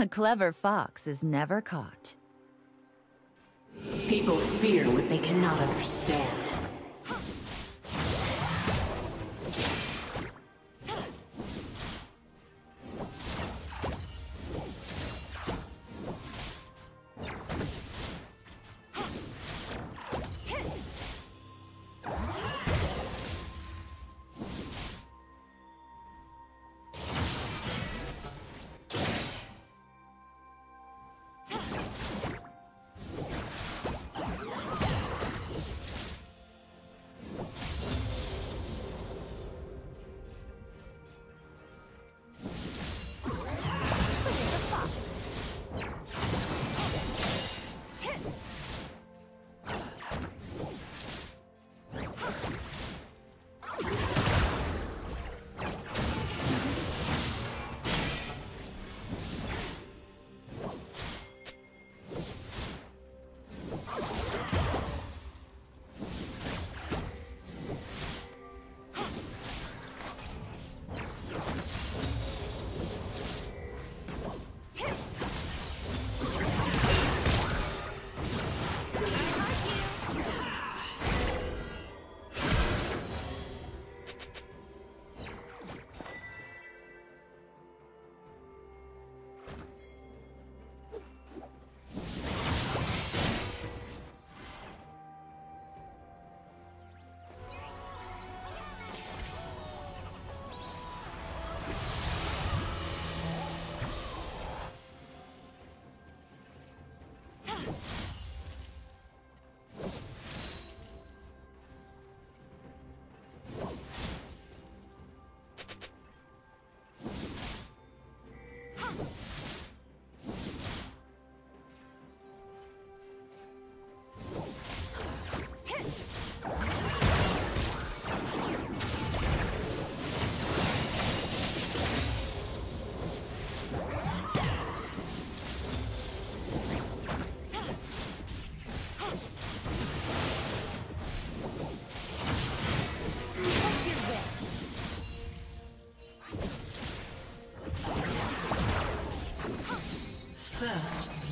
A clever fox is never caught. People fear what they cannot understand.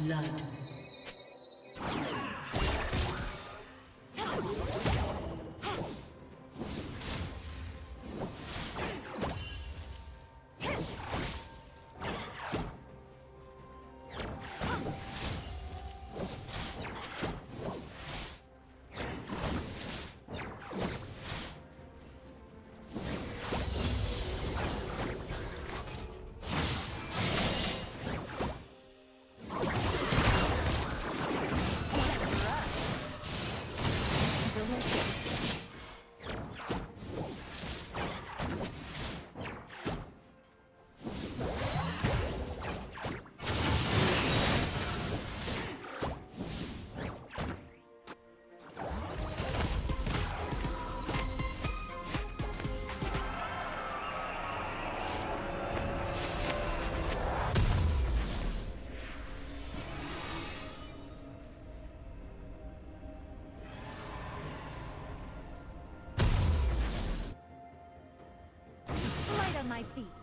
Blood. My feet.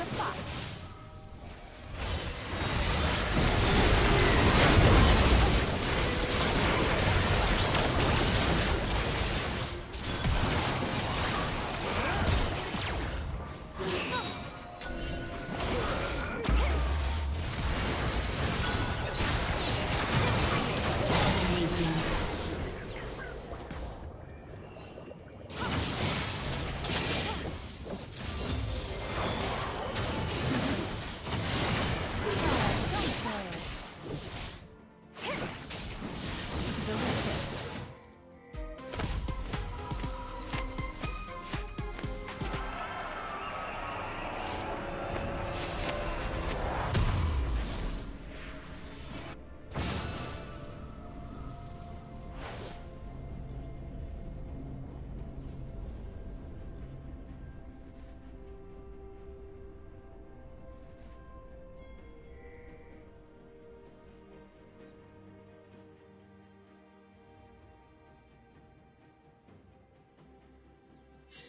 the fuck.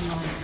Godlike.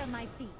on my feet.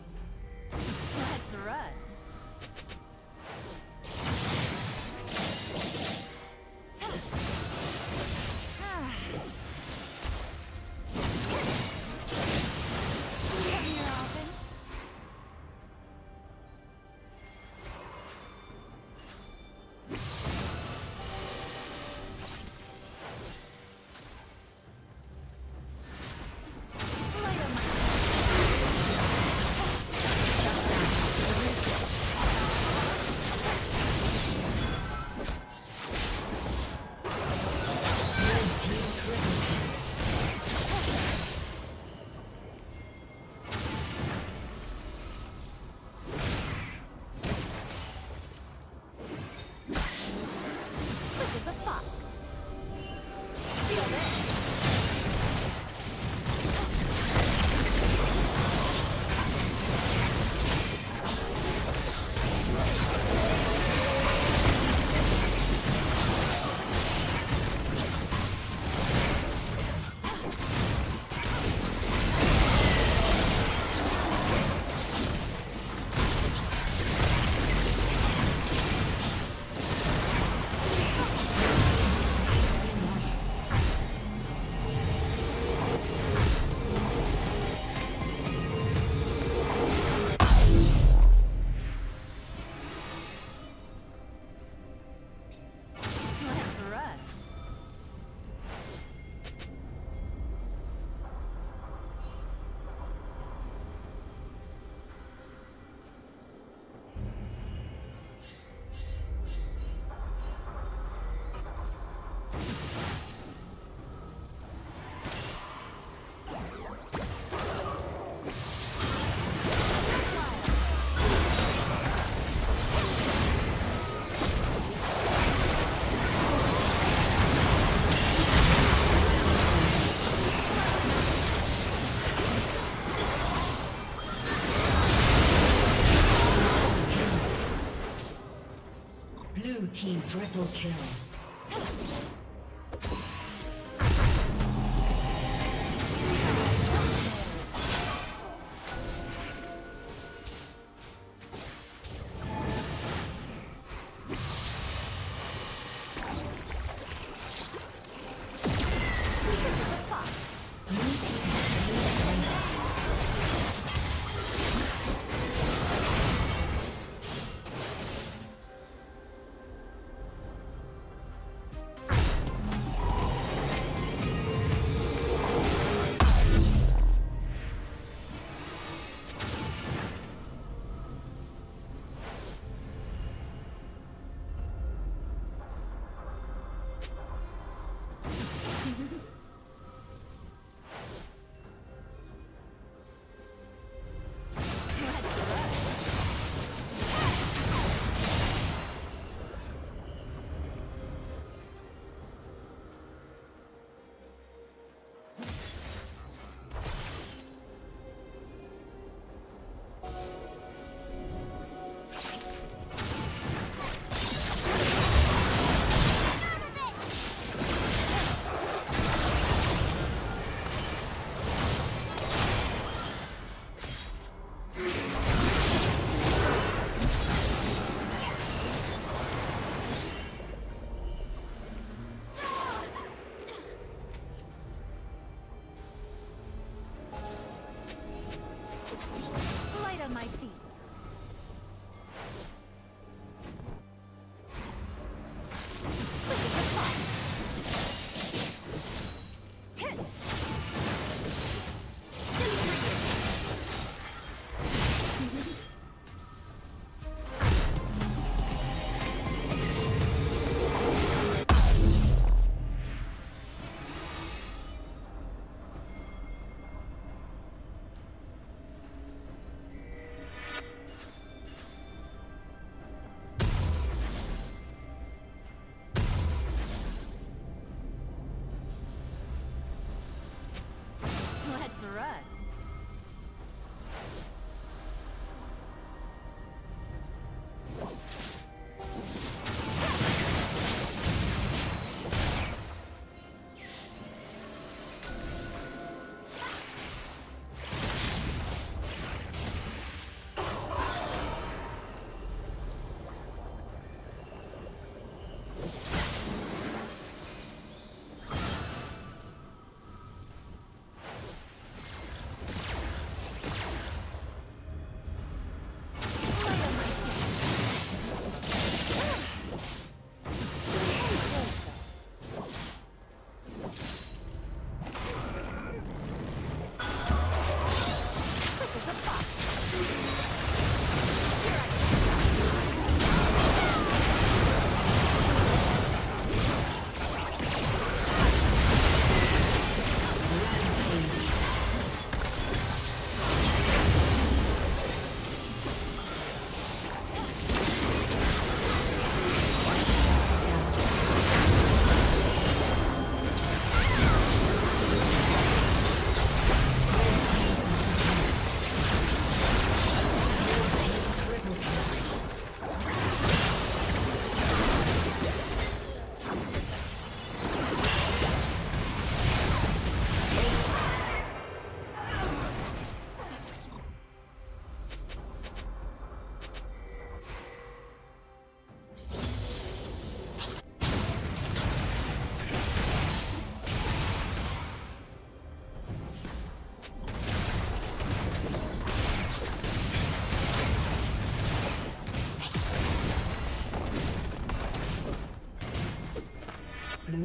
Triple kill.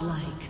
Godlike.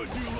Good, you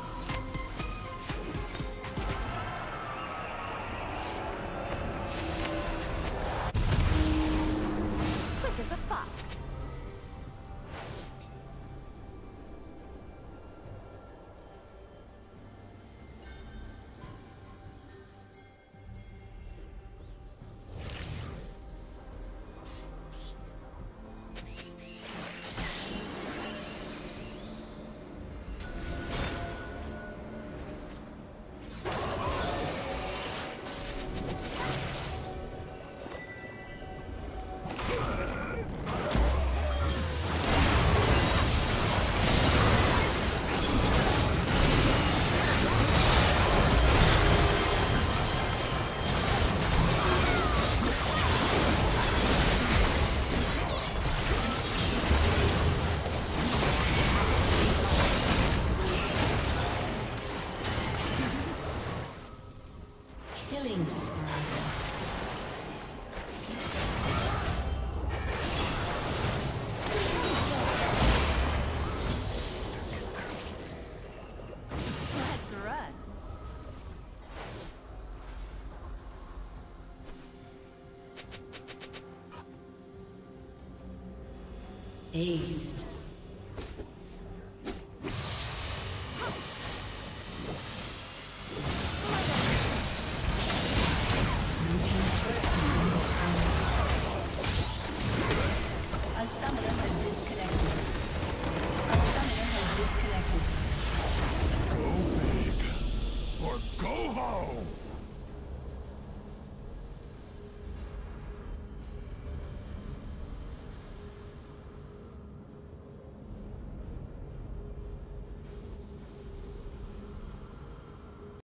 Ace.